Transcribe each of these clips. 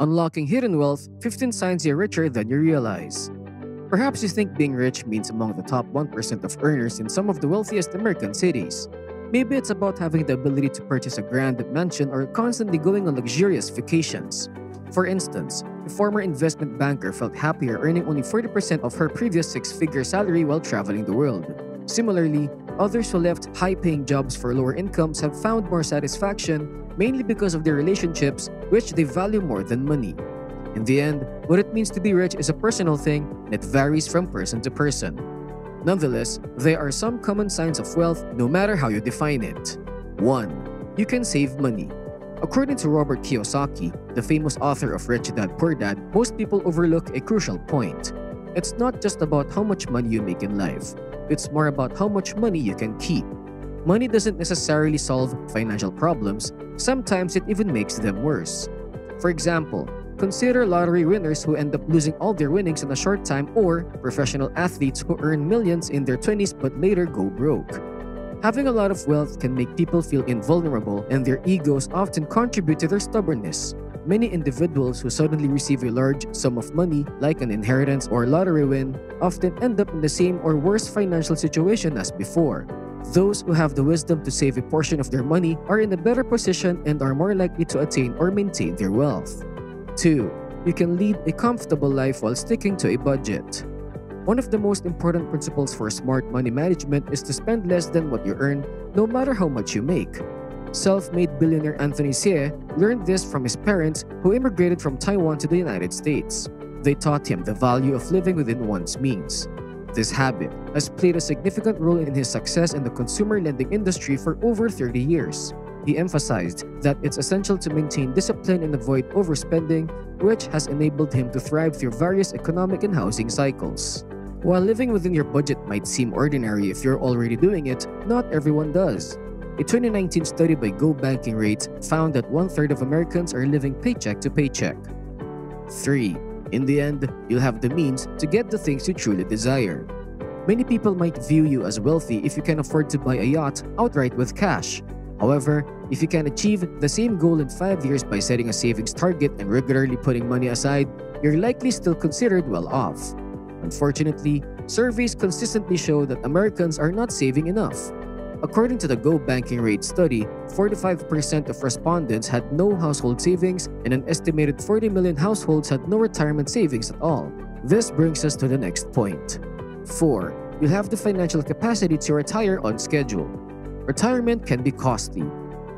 Unlocking Hidden Wealth 15 Signs You're Richer Than You Realize. Perhaps you think being rich means among the top 1% of earners in some of the wealthiest American cities. Maybe it's about having the ability to purchase a grand mansion or constantly going on luxurious vacations. For instance, a former investment banker felt happier earning only 40% of her previous six figure salary while traveling the world. Similarly, others who left high paying jobs for lower incomes have found more satisfaction mainly because of their relationships, which they value more than money. In the end, what it means to be rich is a personal thing and it varies from person to person. Nonetheless, there are some common signs of wealth no matter how you define it. 1. You can save money. According to Robert Kiyosaki, the famous author of Rich Dad Poor Dad, most people overlook a crucial point. It's not just about how much money you make in life, it's more about how much money you can keep. Money doesn't necessarily solve financial problems, sometimes it even makes them worse. For example, Consider lottery winners who end up losing all their winnings in a short time or professional athletes who earn millions in their 20s but later go broke. Having a lot of wealth can make people feel invulnerable and their egos often contribute to their stubbornness. Many individuals who suddenly receive a large sum of money, like an inheritance or lottery win, often end up in the same or worse financial situation as before. Those who have the wisdom to save a portion of their money are in a better position and are more likely to attain or maintain their wealth. 2. You can lead a comfortable life while sticking to a budget. One of the most important principles for smart money management is to spend less than what you earn, no matter how much you make. Self-made billionaire Anthony Hsieh learned this from his parents who immigrated from Taiwan to the United States. They taught him the value of living within one's means. This habit has played a significant role in his success in the consumer lending industry for over 30 years. He emphasized that it's essential to maintain discipline and avoid overspending, which has enabled him to thrive through various economic and housing cycles. While living within your budget might seem ordinary if you're already doing it, not everyone does. A 2019 study by Go Banking Rates found that one third of Americans are living paycheck to paycheck. 3. In the end, you'll have the means to get the things you truly desire. Many people might view you as wealthy if you can afford to buy a yacht outright with cash, However, if you can achieve the same goal in 5 years by setting a savings target and regularly putting money aside, you're likely still considered well off. Unfortunately, surveys consistently show that Americans are not saving enough. According to the Go Banking Rate study, 45% of respondents had no household savings and an estimated 40 million households had no retirement savings at all. This brings us to the next point. 4. You'll have the financial capacity to retire on schedule. Retirement can be costly.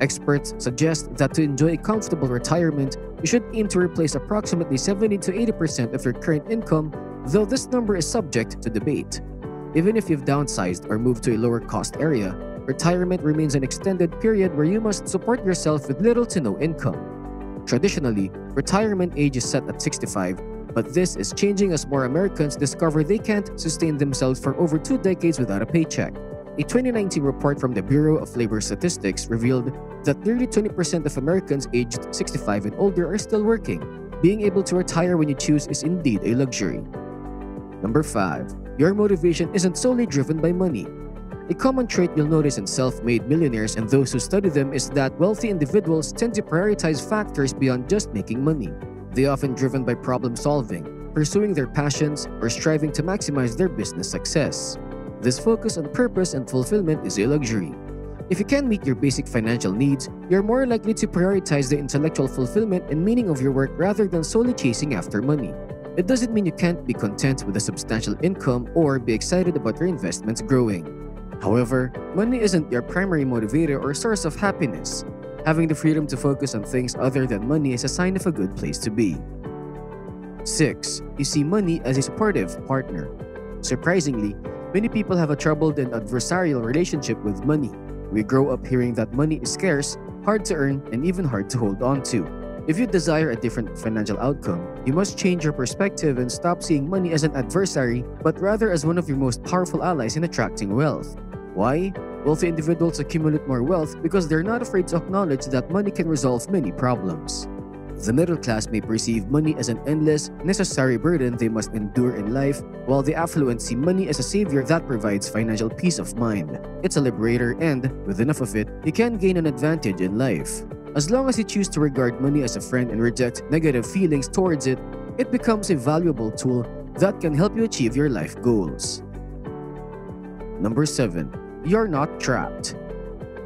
Experts suggest that to enjoy a comfortable retirement, you should aim to replace approximately 70 to 80% of your current income, though this number is subject to debate. Even if you've downsized or moved to a lower cost area, retirement remains an extended period where you must support yourself with little to no income. Traditionally, retirement age is set at 65, but this is changing as more Americans discover they can't sustain themselves for over two decades without a paycheck. A 2019 report from the Bureau of Labor Statistics revealed that nearly 20% of Americans aged 65 and older are still working. Being able to retire when you choose is indeed a luxury. Number 5. Your motivation isn't solely driven by money. A common trait you'll notice in self-made millionaires and those who study them is that wealthy individuals tend to prioritize factors beyond just making money. They are often driven by problem solving, pursuing their passions, or striving to maximize their business success. This focus on purpose and fulfillment is a luxury. If you can meet your basic financial needs, you're more likely to prioritize the intellectual fulfillment and meaning of your work rather than solely chasing after money. It doesn't mean you can't be content with a substantial income or be excited about your investments growing. However, money isn't your primary motivator or source of happiness. Having the freedom to focus on things other than money is a sign of a good place to be. 6. You see money as a supportive partner. Surprisingly, Many people have a troubled and adversarial relationship with money. We grow up hearing that money is scarce, hard to earn, and even hard to hold on to. If you desire a different financial outcome, you must change your perspective and stop seeing money as an adversary, but rather as one of your most powerful allies in attracting wealth. Why? Wealthy individuals accumulate more wealth because they're not afraid to acknowledge that money can resolve many problems. The middle class may perceive money as an endless, necessary burden they must endure in life, while the affluent see money as a savior that provides financial peace of mind. It's a liberator and, with enough of it, you can gain an advantage in life. As long as you choose to regard money as a friend and reject negative feelings towards it, it becomes a valuable tool that can help you achieve your life goals. Number 7. You're not trapped.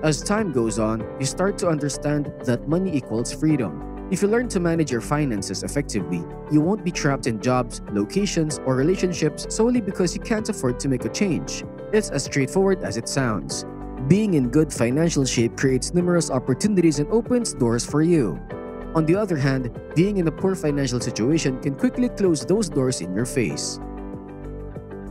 As time goes on, you start to understand that money equals freedom. If you learn to manage your finances effectively, you won't be trapped in jobs, locations, or relationships solely because you can't afford to make a change. It's as straightforward as it sounds. Being in good financial shape creates numerous opportunities and opens doors for you. On the other hand, being in a poor financial situation can quickly close those doors in your face.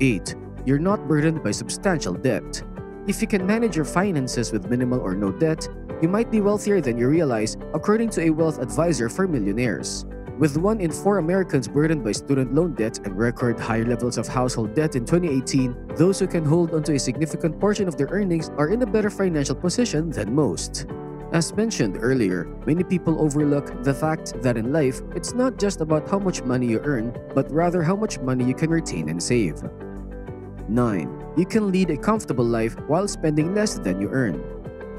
8. You're not burdened by substantial debt. If you can manage your finances with minimal or no debt, you might be wealthier than you realize, according to a wealth advisor for millionaires. With one in four Americans burdened by student loan debt and record high levels of household debt in 2018, those who can hold onto a significant portion of their earnings are in a better financial position than most. As mentioned earlier, many people overlook the fact that in life, it's not just about how much money you earn, but rather how much money you can retain and save. 9. You can lead a comfortable life while spending less than you earn.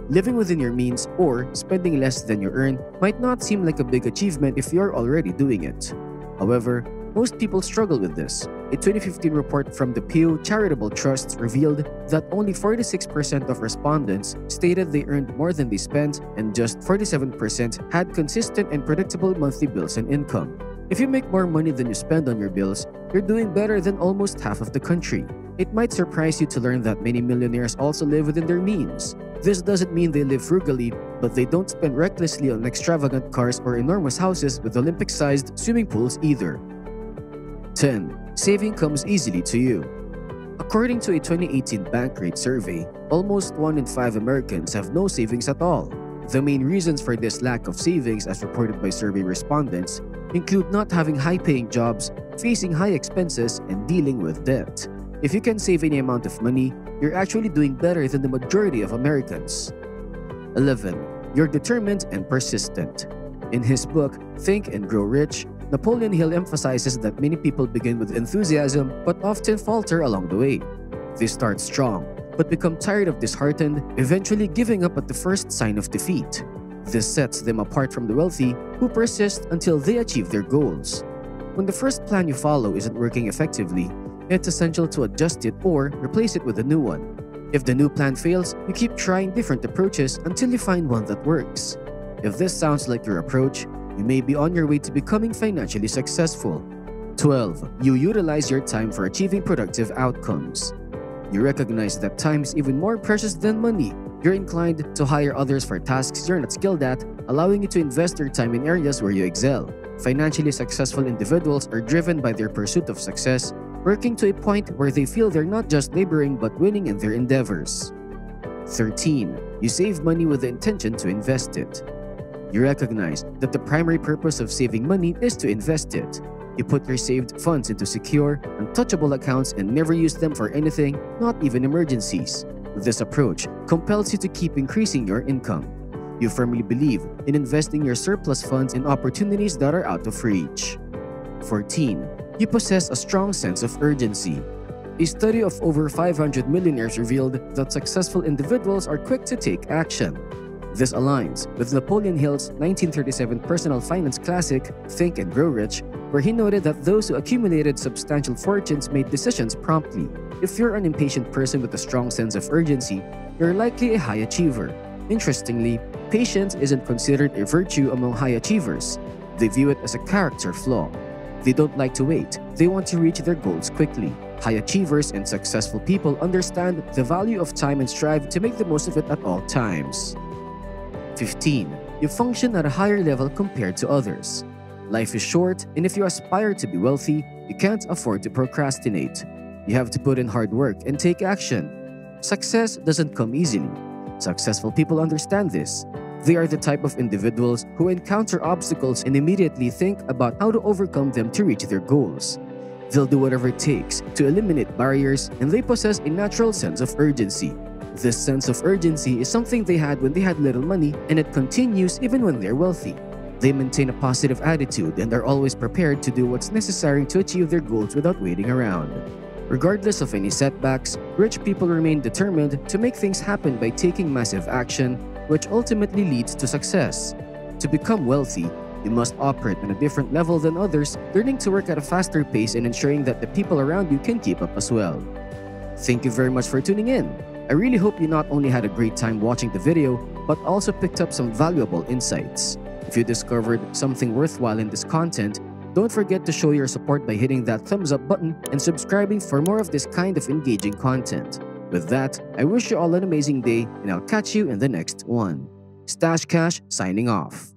Living within your means or spending less than you earn might not seem like a big achievement if you're already doing it. However, most people struggle with this. A 2015 report from the Pew Charitable Trust revealed that only 46% of respondents stated they earned more than they spent, and just 47% had consistent and predictable monthly bills and income. If you make more money than you spend on your bills, you're doing better than almost half of the country. It might surprise you to learn that many millionaires also live within their means. This doesn't mean they live frugally, but they don't spend recklessly on extravagant cars or enormous houses with Olympic sized swimming pools either. 10. Saving comes easily to you. According to a 2018 Bankrate survey, almost 1 in 5 Americans have no savings at all. The main reasons for this lack of savings, as reported by survey respondents, include not having high paying jobs, facing high expenses, and dealing with debt. If you can save any amount of money, you're actually doing better than the majority of Americans. 11. You're determined and persistent. In his book, Think and Grow Rich, Napoleon Hill emphasizes that many people begin with enthusiasm but often falter along the way. They start strong, but become tired of disheartened, eventually giving up at the first sign of defeat. This sets them apart from the wealthy who persist until they achieve their goals. When the first plan you follow isn't working effectively, it's essential to adjust it or replace it with a new one. If the new plan fails, you keep trying different approaches until you find one that works. If this sounds like your approach, you may be on your way to becoming financially successful. 12. You utilize your time for achieving productive outcomes. You recognize that time is even more precious than money. You're inclined to hire others for tasks you're not skilled at, allowing you to invest your time in areas where you excel. Financially successful individuals are driven by their pursuit of success working to a point where they feel they're not just laboring but winning in their endeavors. 13. You save money with the intention to invest it. You recognize that the primary purpose of saving money is to invest it. You put your saved funds into secure, untouchable accounts and never use them for anything, not even emergencies. This approach compels you to keep increasing your income. You firmly believe in investing your surplus funds in opportunities that are out of reach. 14 you possess a strong sense of urgency. A study of over 500 millionaires revealed that successful individuals are quick to take action. This aligns with Napoleon Hill's 1937 personal finance classic, Think and Grow Rich, where he noted that those who accumulated substantial fortunes made decisions promptly. If you're an impatient person with a strong sense of urgency, you're likely a high achiever. Interestingly, patience isn't considered a virtue among high achievers. They view it as a character flaw. They don't like to wait. They want to reach their goals quickly. High achievers and successful people understand the value of time and strive to make the most of it at all times. 15. You function at a higher level compared to others. Life is short, and if you aspire to be wealthy, you can't afford to procrastinate. You have to put in hard work and take action. Success doesn't come easily. Successful people understand this. They are the type of individuals who encounter obstacles and immediately think about how to overcome them to reach their goals. They'll do whatever it takes to eliminate barriers and they possess a natural sense of urgency. This sense of urgency is something they had when they had little money and it continues even when they're wealthy. They maintain a positive attitude and are always prepared to do what's necessary to achieve their goals without waiting around. Regardless of any setbacks, rich people remain determined to make things happen by taking massive action which ultimately leads to success. To become wealthy, you must operate on a different level than others, learning to work at a faster pace and ensuring that the people around you can keep up as well. Thank you very much for tuning in. I really hope you not only had a great time watching the video, but also picked up some valuable insights. If you discovered something worthwhile in this content, don't forget to show your support by hitting that thumbs up button and subscribing for more of this kind of engaging content. With that, I wish you all an amazing day and I'll catch you in the next one. Stash Cash signing off.